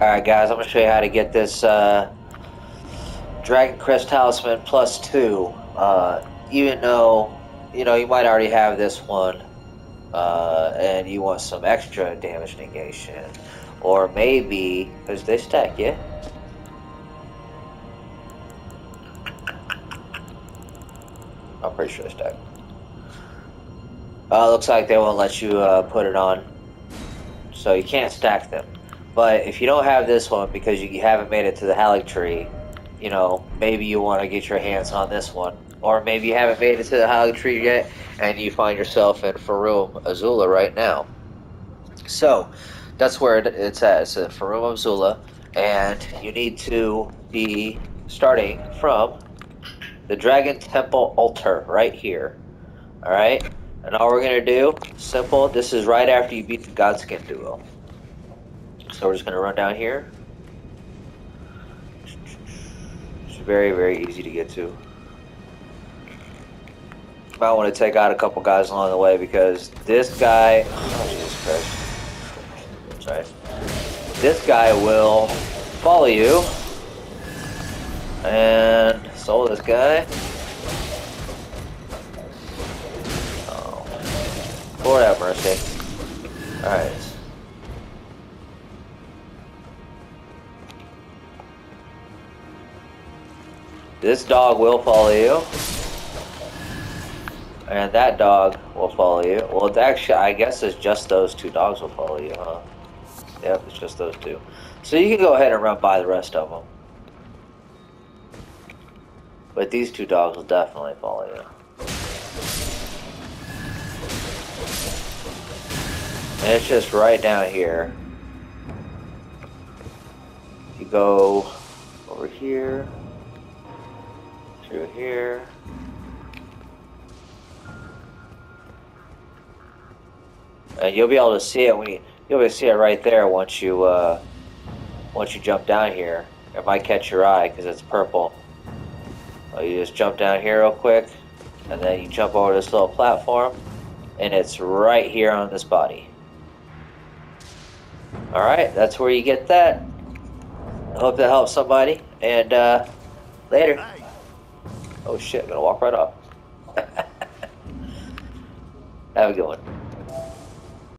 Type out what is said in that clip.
Alright guys, I'm going to show you how to get this uh, Dragoncrest Talisman plus 2. Uh, even though, you know, you might already have this one uh, and you want some extra damage negation. Or maybe, because they stack, yeah? I'm pretty sure they stack. Uh, looks like they won't let you uh, put it on. So you can't stack them. But if you don't have this one because you haven't made it to the Haligtree, you know, maybe you want to get your hands on this one. Or maybe you haven't made it to the Haligtree yet and you find yourself in Farum Azula right now. So, that's where it's at. It's at Farum Azula, and you need to be starting from the Dragon Temple altar right here. Alright? And all we're going to do, simple, this is right after you beat the Godskin duo. So we're just to run down here. It's very, very easy to get to. Might want to take out a couple guys along the way because this guy... Oh, Jesus Christ. Sorry. This guy will follow you. And so this guy. Oh. Lord have mercy. Alright. This dog will follow you. And that dog will follow you. Well, it's actually, I guess it's just those two dogs will follow you, huh? Yep, it's just those two. So you can go ahead and run by the rest of them. But these two dogs will definitely follow you. And it's just right down here. You go over here through here. And you'll be able to see it when you, you'll be able to see it right there once you uh, once you jump down here. It might catch your eye because it's purple. So you just jump down here real quick, and then you jump over this little platform, and it's right here on this body. Alright, that's where you get that. I hope that helps somebody, and uh, later. Oh shit, I'm gonna walk right off. Have a good one.